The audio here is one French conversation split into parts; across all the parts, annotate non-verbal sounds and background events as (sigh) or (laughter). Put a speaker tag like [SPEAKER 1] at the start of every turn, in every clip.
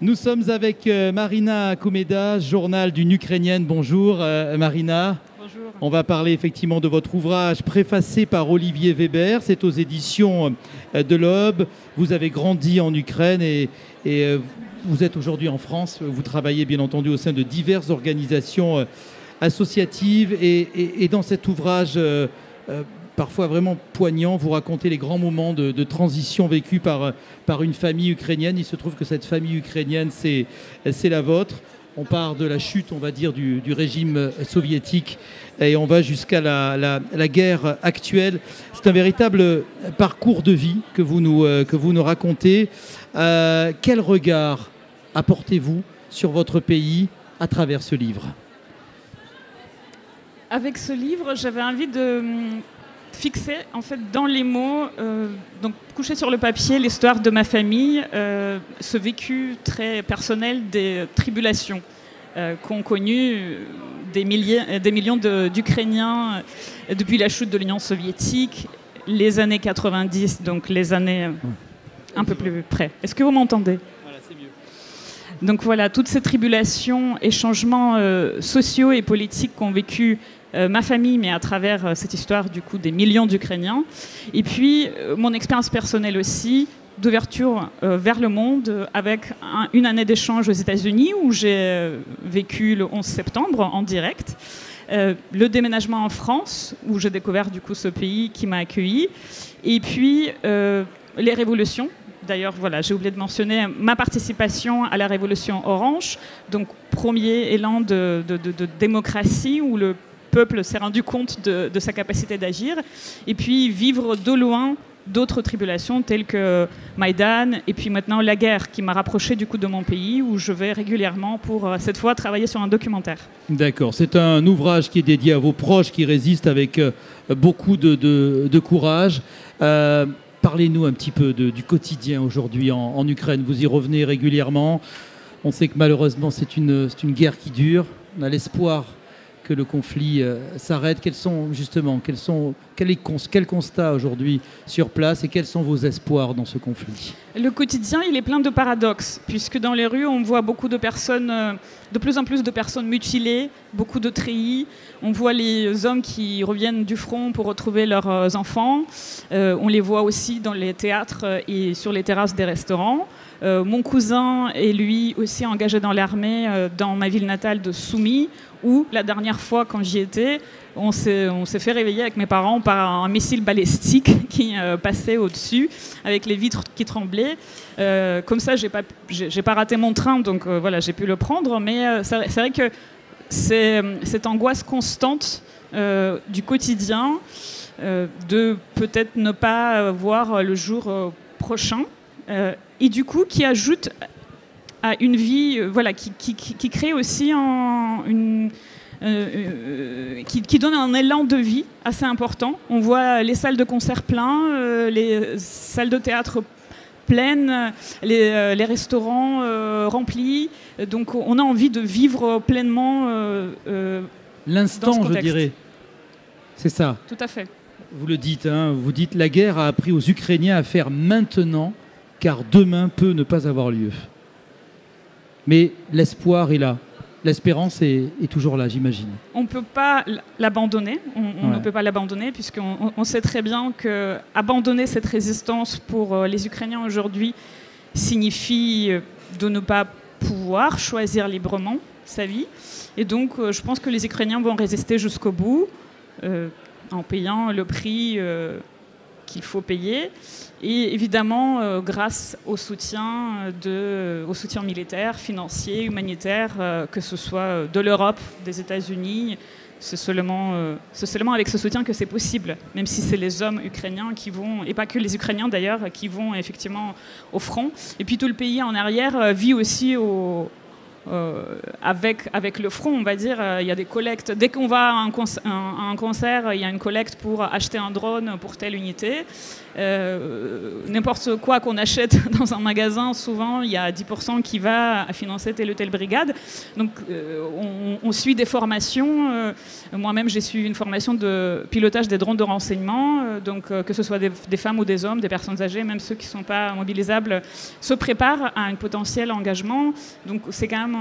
[SPEAKER 1] Nous sommes avec euh, Marina Koumeda, journal d'une Ukrainienne. Bonjour euh, Marina.
[SPEAKER 2] Bonjour.
[SPEAKER 1] On va parler effectivement de votre ouvrage préfacé par Olivier Weber. C'est aux éditions euh, de l'Aube. Vous avez grandi en Ukraine et, vous êtes aujourd'hui en France. Vous travaillez bien entendu au sein de diverses organisations associatives. Et, dans cet ouvrage parfois vraiment poignant. Vous racontez les grands moments de, transition vécus par, par une famille ukrainienne. Il se trouve que cette famille ukrainienne, c'est la vôtre. On part de la chute, on va dire, du, régime soviétique et on va jusqu'à la, la, guerre actuelle. C'est un véritable parcours de vie que vous nous, euh, que vous nous racontez. Euh, quel regard apportez-vous sur votre pays à travers ce livre?
[SPEAKER 2] Avec ce livre, j'avais envie de fixer en fait dans les mots, euh, donc coucher sur le papier l'histoire de ma famille, euh, ce vécu très personnel des tribulations euh, qu'ont connu des, milliers, des millions d'Ukrainiens depuis la chute de l'Union soviétique, les années 90, donc les années un peu plus près. Est-ce que vous m'entendez?
[SPEAKER 1] Voilà, c'est mieux.
[SPEAKER 2] Donc voilà, toutes ces tribulations et changements sociaux et politiques qu'ont vécu euh, ma famille, mais à travers euh, cette histoire du coup des millions d'Ukrainiens. Et puis euh, mon expérience personnelle aussi d'ouverture vers le monde avec une année d'échange aux États-Unis où j'ai vécu le 11 septembre en direct. le déménagement en France, où j'ai découvert du coup ce pays qui m'a accueilli, et puis les révolutions. D'ailleurs, voilà, j'ai oublié de mentionner ma participation à la révolution orange, donc premier élan de, de, démocratie où le peuple s'est rendu compte de, sa capacité d'agir, et puis vivre de loin d'autres tribulations telles que Maïdan et puis maintenant la guerre qui m'a rapproché du coup de mon pays où je vais régulièrement pour euh, cette fois travailler sur un documentaire.
[SPEAKER 1] D'accord, c'est un ouvrage qui est dédié à vos proches qui résistent avec euh, beaucoup de, courage. Euh, parlez-nous un petit peu du quotidien aujourd'hui en, Ukraine. Vous y revenez régulièrement. On sait que malheureusement c'est une, une guerre qui dure. On a l'espoir que le conflit euh, s'arrête Quels sont justement, quels sont, quel, est, quel constat aujourd'hui sur place et quels sont vos espoirs dans ce conflit?
[SPEAKER 2] Le quotidien, il est plein de paradoxes, puisque dans les rues, on voit beaucoup de personnes, euh, de plus en plus de personnes mutilées, beaucoup de treillis. On voit les hommes qui reviennent du front pour retrouver leurs euh, enfants. on les voit aussi dans les théâtres et sur les terrasses des restaurants. mon cousin est lui aussi engagé dans l'armée dans ma ville natale de Soumy, où la dernière fois quand j'y étais, on s'est fait réveiller avec mes parents par un missile balistique (laughs) qui euh, passait au-dessus avec les vitres qui tremblaient. Euh, comme ça, j'ai pas, pas raté mon train, donc euh, voilà, j'ai pu le prendre. Mais c'est vrai que c'est cette angoisse constante du quotidien, de peut-être ne pas voir le jour prochain, et du coup qui ajoute à une vie, euh, voilà, qui, qui, qui, crée aussi une, euh, euh, qui, donne un élan de vie assez important. On voit les salles de concert pleines, les salles de théâtre pleines, les, les restaurants remplis. Donc on a envie de vivre pleinement.
[SPEAKER 1] L'instant, je dirais. C'est ça.
[SPEAKER 2] Tout à fait.
[SPEAKER 1] Vous le dites, hein, vous dites la guerre a appris aux Ukrainiens à faire maintenant, car demain peut ne pas avoir lieu. Mais l'espoir est là. L'espérance est, toujours là, j'imagine.
[SPEAKER 2] On ne peut pas l'abandonner. On, ne peut pas l'abandonner puisqu'on on sait très bien que abandonner cette résistance pour euh, les Ukrainiens aujourd'hui signifie euh, de ne pas pouvoir choisir librement sa vie. Et donc, euh, je pense que les Ukrainiens vont résister jusqu'au bout en payant le prix qu'il faut payer. Et évidemment, euh, grâce au soutien, de, au soutien militaire, financier, humanitaire, euh, que ce soit de l'Europe, des États-Unis, c'est seulement, euh, seulement avec ce soutien que c'est possible, même si c'est les hommes ukrainiens qui vont, et pas que les Ukrainiens d'ailleurs, qui vont effectivement au front. Et puis tout le pays en arrière vit aussi au, avec, avec le front, on va dire, il y a des collectes. Dès qu'on va à un, concert, il y a une collecte pour acheter un drone pour telle unité. N'importe quoi qu'on achète (laughs) dans un magasin, souvent, il y a 10% qui va à financer telle ou telle brigade. Donc, on, on, suit des formations. Moi-même, j'ai suivi une formation de pilotage des drones de renseignement. donc, que ce soit des, des femmes ou des hommes, des personnes âgées, même ceux qui ne sont pas mobilisables, se préparent à un potentiel engagement. Donc c'est quand même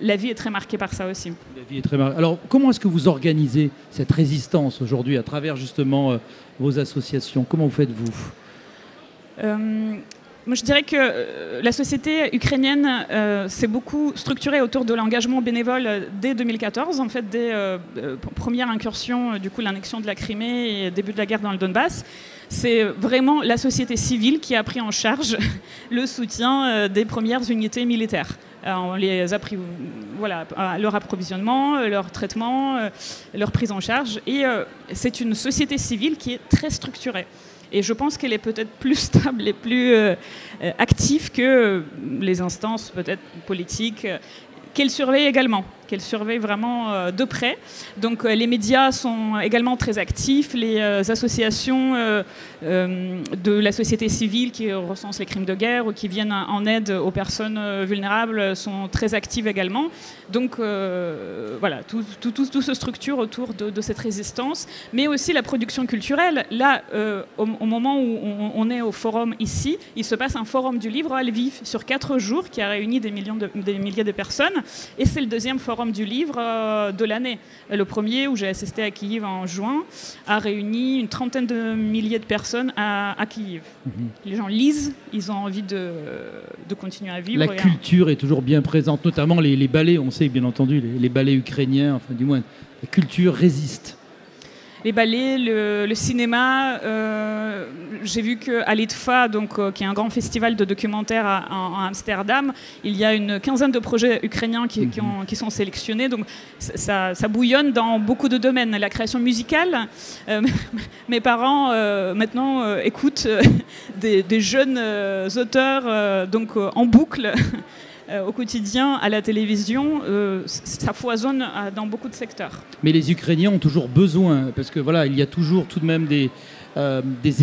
[SPEAKER 2] la vie est très marquée par ça aussi.
[SPEAKER 1] La vie est très marquée. Alors comment est-ce que vous organisez cette résistance aujourd'hui à travers justement euh, vos associations? Comment vous faites-vous
[SPEAKER 2] euh, moi, je dirais que euh, la société ukrainienne s'est beaucoup structurée autour de l'engagement bénévole dès 2014, en fait, dès première incursion, du coup, l'annexion de la Crimée et début de la guerre dans le Donbass c'est vraiment la société civile qui a pris en charge (laughs) le soutien des premières unités militaires. Euh, on les a pris, voilà, leur approvisionnement, euh, leur traitement, leur prise en charge. Et c'est une société civile qui est très structurée. Et je pense qu'elle est peut-être plus (laughs) stable et plus active que les instances peut-être politiques qu'elle surveille également qu'elle surveille vraiment euh, de près. Donc euh, les médias sont également très actifs, les euh, associations de la société civile qui recensent les crimes de guerre ou qui viennent en aide aux personnes vulnérables sont très actives également. Donc voilà, tout, se structure autour de, cette résistance, mais aussi la production culturelle. Là, au, moment où on, est au forum ici, il se passe un forum du livre à Lviv sur quatre jours qui a réuni des, millions des milliers de personnes, et c'est le deuxième forum du livre euh, de l'année. Le premier, où j'ai assisté à Kiev en juin, a réuni une trentaine de milliers de personnes à, Kiev. Mhm. Les gens lisent, ils ont envie de, de continuer à vivre.
[SPEAKER 1] La culture est toujours bien présente, notamment les, les ballets, on sait bien entendu, les, les ballets ukrainiens, enfin du moins, la culture résiste
[SPEAKER 2] les ballets, le, cinéma. Euh, j'ai vu qu'à l'ITFA, donc, euh, qui est un grand festival de documentaires à, Amsterdam, il y a une quinzaine de projets ukrainiens qui, mhm. sont sélectionnés. Donc ça, bouillonne dans beaucoup de domaines. La création musicale, euh, (laughs) mes parents maintenant écoutent (laughs) des, des, jeunes auteurs donc, en boucle. (laughs) Euh, au quotidien, à la télévision, euh, ça foisonne euh, dans beaucoup de secteurs.
[SPEAKER 1] Mais les Ukrainiens ont toujours besoin, parce que voilà, il y a toujours tout de même des,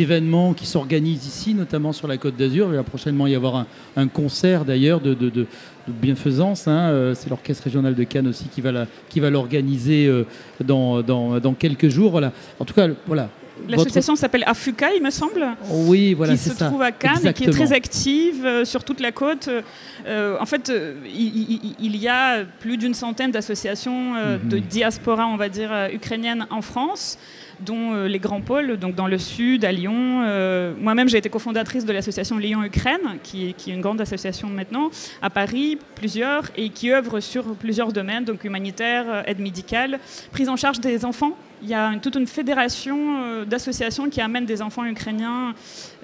[SPEAKER 1] événements qui s'organisent ici, notamment sur la Côte d'Azur. Il va prochainement y avoir un, concert d'ailleurs de, bienfaisance. Hein. C'est l'Orchestre régional de Cannes aussi qui va l'organiser dans, quelques jours. En tout cas, voilà,
[SPEAKER 2] L'association s'appelle Afuka, il me semble.
[SPEAKER 1] Oui, voilà,
[SPEAKER 2] Qui se trouve à Cannes et qui est très active euh, sur toute la côte. Euh, en fait, euh, il, y a plus d'une centaine d'associations de mhm. diaspora, on va dire, ukrainienne en France dont euh, les grands pôles, donc dans le sud, à Lyon. Euh, moi-même, j'ai été cofondatrice de l'association Lyon-Ukraine, qui, qui, est une grande association maintenant, à Paris, plusieurs, et qui œuvre sur plusieurs domaines, donc humanitaire, aide médicale, prise en charge des enfants. Il y a toute une fédération d'associations qui amènent des enfants ukrainiens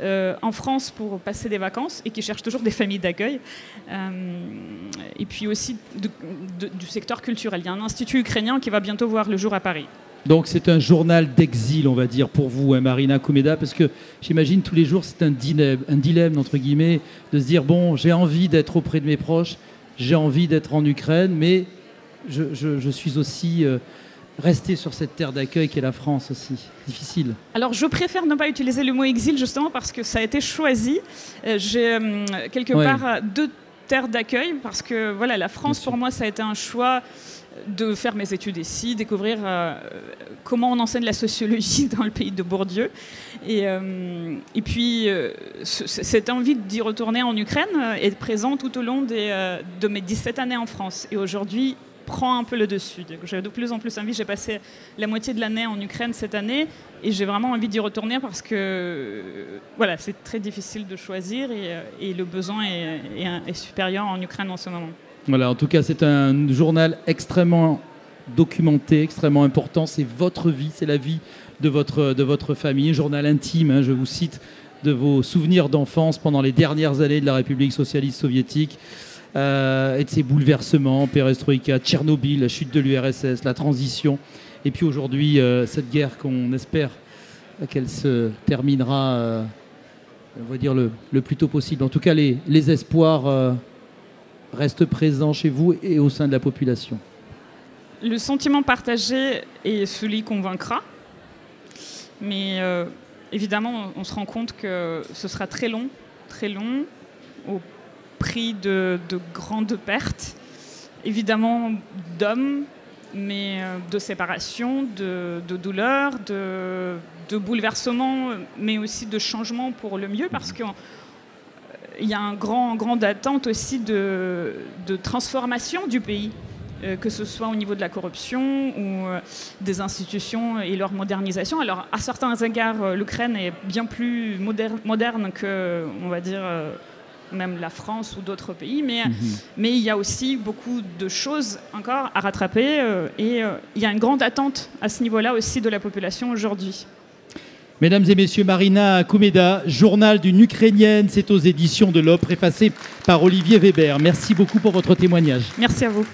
[SPEAKER 2] en France pour passer des vacances et qui cherchent toujours des familles d'accueil. et puis aussi du secteur culturel. Il y a un institut ukrainien qui va bientôt voir le jour à Paris.
[SPEAKER 1] Donc c'est un journal d'exil, on va dire, pour vous, hein, Marina Koumeda, parce que j'imagine tous les jours c'est un dilemme, entre guillemets, de se dire, bon, j'ai envie d'être auprès de mes proches, j'ai envie d'être en Ukraine, mais je, suis aussi... Euh, resté sur cette terre d'accueil qu'est la France aussi Difficile.
[SPEAKER 2] Alors je préfère ne pas utiliser le mot exil justement parce que ça a été choisi. Euh, j'ai euh, quelque part deux terres d'accueil parce que voilà, la France pour moi ça a été un choix de faire mes études ici, découvrir euh, comment on enseigne la sociologie (laughs) dans le pays de Bourdieu. Et, euh, et puis, euh, cette envie d'y retourner en Ukraine est présente tout au long des, de mes 17 années en France. Et aujourd'hui, prend un peu le dessus. J'ai de plus en plus envie. J'ai passé la moitié de l'année en Ukraine cette année et j'ai vraiment envie d'y retourner parce que voilà, c'est très difficile de choisir et, le besoin est supérieur en Ukraine en ce moment.
[SPEAKER 1] Voilà, en tout cas, c'est un journal extrêmement documenté, extrêmement important. C'est votre vie, c'est la vie de votre, de votre famille. Journal intime, hein, je vous cite, de vos souvenirs d'enfance pendant les dernières années de la République socialiste soviétique. Euh, et de ses bouleversements, perestroïka, Tchernobyl, la chute de l'URSS, la transition, et puis aujourd'hui euh, cette guerre qu'on espère qu'elle se terminera, euh, on va dire le, le, plus tôt possible. En tout cas, les, les espoirs reste présent chez vous et au sein de la population
[SPEAKER 2] Le sentiment partagé est celui qu'on vaincra. Mais évidemment, on se rend compte que ce sera très long, très long, prix de, grandes pertes. Évidemment, d'hommes, mais euh, de séparation, de, de douleur, de, de bouleversement, mais aussi de changement pour le mieux, parce qu'il y a un grand, grande attente aussi de, de transformation du pays. Euh, que ce soit au niveau de la corruption ou euh, des institutions et leur modernisation. Alors, à certains égards, euh, l'Ukraine est bien plus moderne, moderne que, on va dire, même la France ou d'autres pays, mais, mhm. mais il y a aussi beaucoup de choses encore à rattraper et il y a une grande attente à ce niveau-là aussi de la population aujourd'hui.
[SPEAKER 1] Mesdames et messieurs, Marina Koumeda, journal d'une Ukrainienne, c'est aux éditions de l'Op, préfacé par Olivier Weber. Merci beaucoup pour votre témoignage.
[SPEAKER 2] Merci à vous.